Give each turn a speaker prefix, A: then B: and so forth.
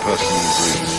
A: person.